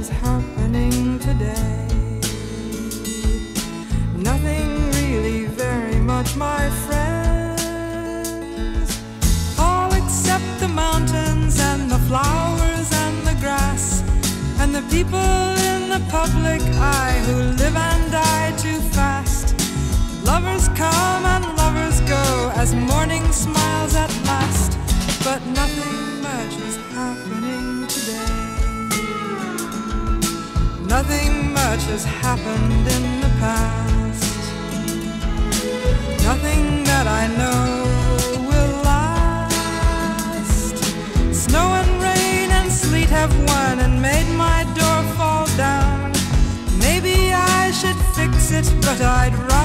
is happening today. Nothing really very much, my friends. All except the mountains and the flowers and the grass. And the people in the public eye who live and die too fast. Lovers come and lovers go as morning smiles at last. But nothing much has happened in the past. Nothing that I know will last. Snow and rain and sleet have won and made my door fall down. Maybe I should fix it, but I'd rather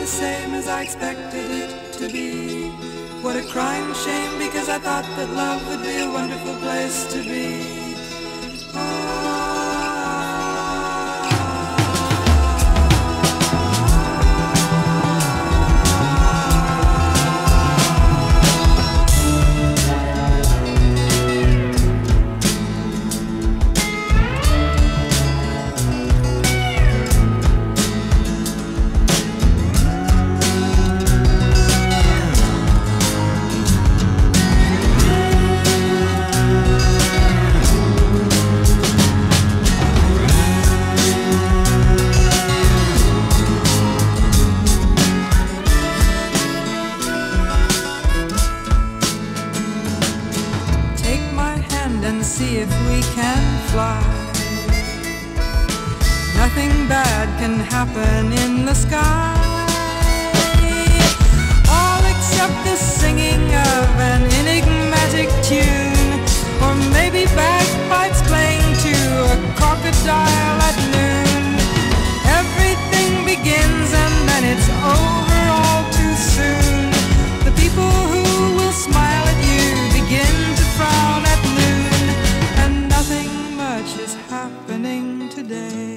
the same as I expected it to be. What a crying shame because I thought that love would be a wonderful place to be. See if we can fly. Nothing bad can happen in the sky. day.